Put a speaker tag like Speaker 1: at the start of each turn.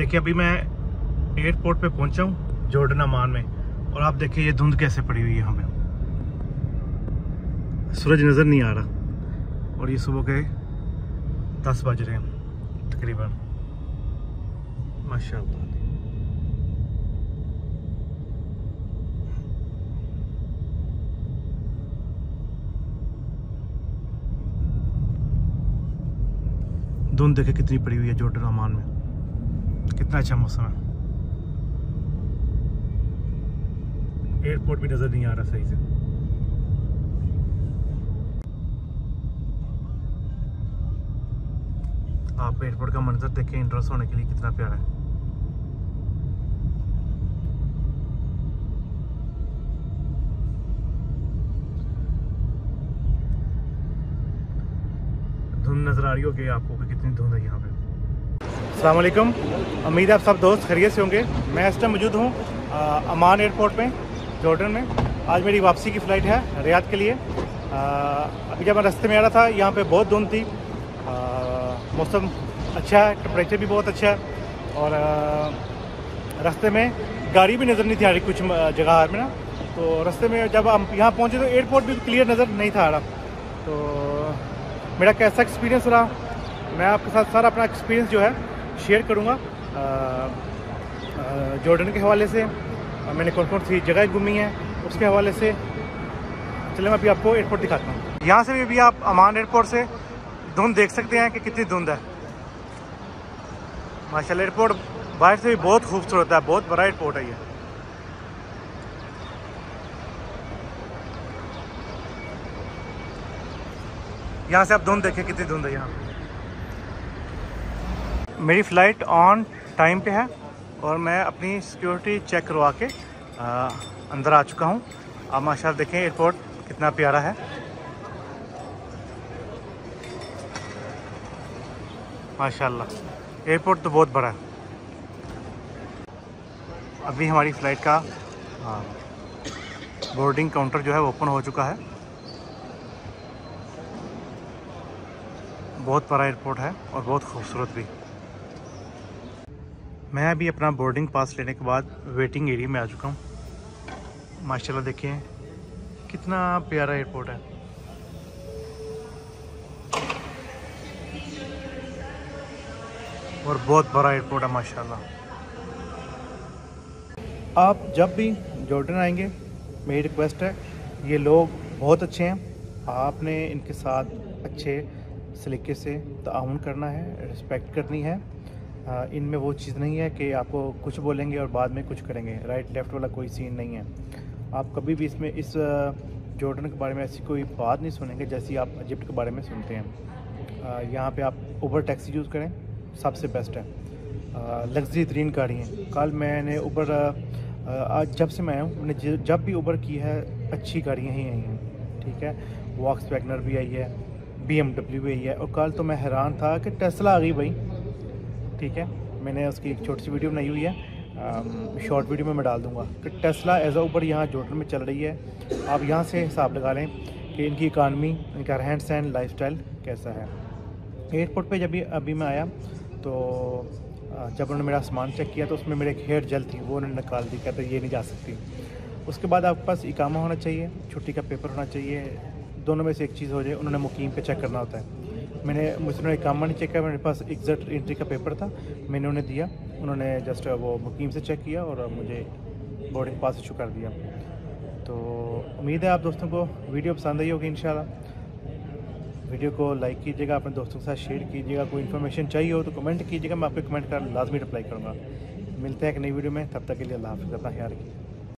Speaker 1: देखिए, अभी मैं एयरपोर्ट पे पहुँचा हूँ जॉर्डन अमान में। और आप देखिए, ये धुंध कैसे पड़ी हुई है पे। सूरज नज़र नहीं आ रहा। और ये सुबह के दस बज रहे हैं, तकरीबन। माशा धुंध देखे कितनी पड़ी हुई है जॉर्डन अमान में। कितना अच्छा मौसम है। एयरपोर्ट भी नज़र नहीं आ रहा सही से। आप एयरपोर्ट का मंजर देखें इंट्रेस्ट होने के लिए कितना प्यारा है। धुंध नज़र आ रही होगी आपको कि कितनी धुंध है यहाँ पे। अलकुम उम्मीद आप सब दोस्त खरीत से होंगे। मैं इस टाइम मौजूद हूँ अमान एयरपोर्ट में जॉर्डन में। आज मेरी वापसी की फ़्लाइट है रियाद के लिए। आ, अभी जब मैं रास्ते में आ रहा था यहाँ पे बहुत धुंध थी। मौसम अच्छा है टेम्परेचर भी बहुत अच्छा है। और रास्ते में गाड़ी भी नज़र नहीं थी आ रही कुछ जगह में ना। तो रास्ते में जब हम यहाँ पहुँचे तो एयरपोर्ट भी क्लियर नज़र नहीं था आ रहा। तो मेरा कैसा एक्सपीरियंस रहा? मैं आपके साथ सारा अपना एक्सपीरियंस जो है शेयर करूँगा। जॉर्डन के हवाले से मैंने कौन कौन सी जगह घूमी हैं, उसके हवाले से। चले मैं अभी आपको एयरपोर्ट दिखाता हूँ। यहाँ से भी अभी आप अमान एयरपोर्ट से धुंध देख सकते हैं कि कितनी धुंध है। माशाल्लाह एयरपोर्ट बाहर से भी बहुत खूबसूरत है, बहुत बड़ा एयरपोर्ट है ये। यहाँ से आप धुंध देखें कितनी धुंध है यहाँ। मेरी फ़्लाइट ऑन टाइम पे है और मैं अपनी सिक्योरिटी चेक करवा के आ, अंदर आ चुका हूँ। आप माशा देखें एयरपोर्ट कितना प्यारा है। माशाल्लाह एयरपोर्ट तो बहुत बड़ा है। अभी हमारी फ़्लाइट का बोर्डिंग काउंटर जो है ओपन हो चुका है। बहुत बड़ा एयरपोर्ट है और बहुत खूबसूरत भी। मैं अभी अपना बोर्डिंग पास लेने के बाद वेटिंग एरिया में आ चुका हूँ। माशाल्लाह देखिए, कितना प्यारा एयरपोर्ट है। और बहुत बड़ा एयरपोर्ट है, माशाल्लाह। आप जब भी जॉर्डन आएँगे, मेरी रिक्वेस्ट है, ये लोग बहुत अच्छे हैं। आपने इनके साथ अच्छे सलीके से ताउन करना है रिस्पेक्ट करनी है। इनमें वो चीज़ नहीं है कि आपको कुछ बोलेंगे और बाद में कुछ करेंगे राइट लेफ़्ट वाला कोई सीन नहीं है। आप कभी भी इसमें, इस जॉर्डन के बारे में ऐसी कोई बात नहीं सुनेंगे जैसी आप इजिप्ट के बारे में सुनते हैं। यहाँ पे आप ऊबर टैक्सी यूज़ करें, सबसे बेस्ट है। लग्जरी तरीन गाड़ी हैं। कल मैंने ऊबर आज जब से मैं आया हूँ, मैंने जब भी ऊबर की है, अच्छी गाड़ियाँ ही आई हैं, ठीक है? वॉक्स वैगनर भी आई है बी आई है। और कल तो मैं हैरान था कि टेस्ला आ गई भाई। ठीक है? मैंने उसकी एक छोटी सी वीडियो बनाई हुई है। शॉर्ट वीडियो में मैं डाल दूँगा। कि टेस्ला एज आ ऊपर यहाँ जॉर्डन में चल रही है। आप यहाँ से हिसाब लगा लें कि इनकी इकानमी इनका रहन सहन लाइफ कैसा है। एयरपोर्ट पर जब अभी मैं आया तो जब उन्होंने मेरा सामान चेक किया तो उसमें मेरे एक हेयर जल थी, वो उन्होंने निकाल दी, कहते ये नहीं जा सकती। उसके बाद आपके पास इकामा होना चाहिए, छुट्टी का पेपर होना चाहिए, दोनों में से एक चीज़ हो जाए, उन्होंने मुकीम पे चेक करना होता है। मैंने, मुझसे उन्होंने काम नहीं चेक किया, मेरे पास एग्जैक्ट एंट्री का पेपर था, मैंने उन्हें दिया, उन्होंने जस्ट वो मुकीम से चेक किया और मुझे बोर्डिंग पास इशू कर दिया। तो उम्मीद है आप दोस्तों को वीडियो पसंद आई होगी इन वीडियो को लाइक कीजिएगा, अपने दोस्तों के साथ शेयर कीजिएगा, कोई इन्फॉर्मेशन चाहिए हो तो कमेंट कीजिएगा, मैं आपको कमेंट कर लाजमी रिप्लाई करूँगा। मिलते हैं एक नई वीडियो में, तब तक के लिए अल्लाह हाफ़ अपना ख्याल रखिए।